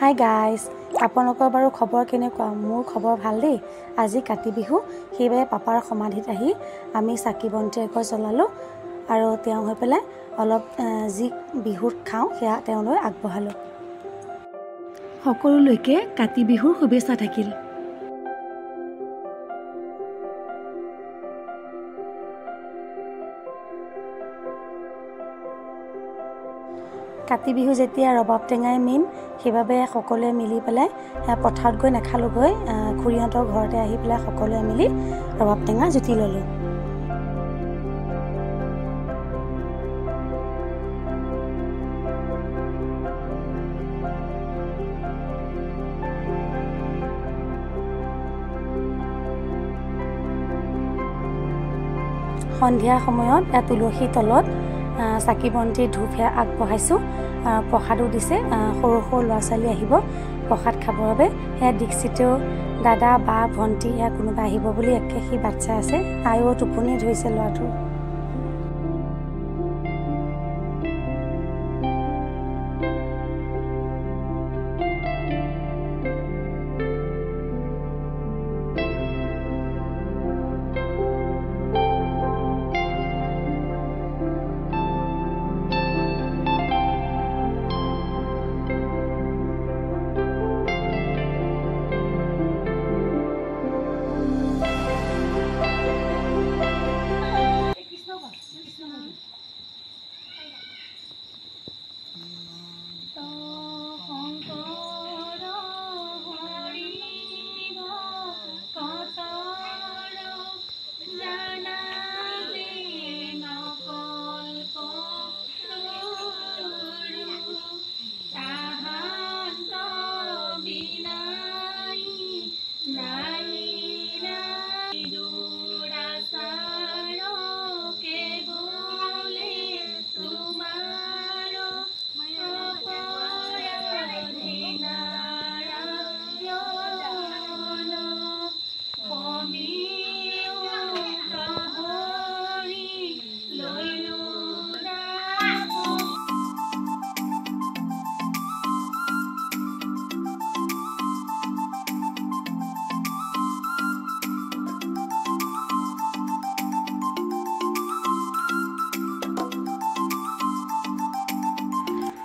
Hi guys আপোনালোকৰ বাৰু খবৰ কেনেকুৱা? মোৰ খবৰ ভাল দেই। আজি কাতি বিহু সেইবাবে পাপাৰ সমাধিত আহি আমি চাকি বন্তি এগছ জ্বলালোঁ আৰু তেওঁ হৈ পেলাই অলপ যি বিহুত খাওঁ সেয়া তেওঁলৈ আগবঢ়ালোঁ। সকলোলৈকে কাতি বিহুৰ শুভেচ্ছা থাকিল। কাতি বিহু যেতিয়া ৰবাব টেঙাই মেইন সেইবাবে সকলোৱে মিলি পেলাই পথাৰত গৈ নাখালোঁগৈ। খুৰীহঁতৰ ঘৰতে আহি পেলাই সকলোৱে মিলি ৰবাব টেঙা জুতি ল'লোঁ। সন্ধিয়া সময়ত তুলসীৰ তলত চাকি বন্তি ধূপ সেয়া আগবঢ়াইছোঁ। প্ৰসাদো দিছে। সৰু সৰু ল'ৰা ছোৱালী আহিব প্ৰসাদ খাবৰ বাবে। সেয়া দীক্ষিতেও দাদা বা ভণ্টি সেয়া কোনোবা আহিব বুলি একে সি বাচ্ছা আছে। আইও টোপনি ধৰিছে ল'ৰাটোৰ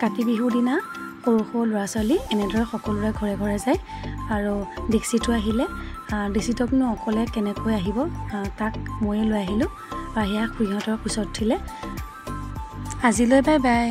কাতি বিহুৰ দিনা সৰু সৰু ল'ৰা ছোৱালী এনেদৰে সকলোৰে ঘৰে ঘৰে যায় আৰু দীক্ষিতো আহিলে। দীক্ষিতকনো অকলে কেনেকৈ আহিব? তাক ময়ে লৈ আহিলোঁ। আৰু সেয়া খুৰীহঁতৰ কোচত উঠিলে। আজিলৈ বাই বাই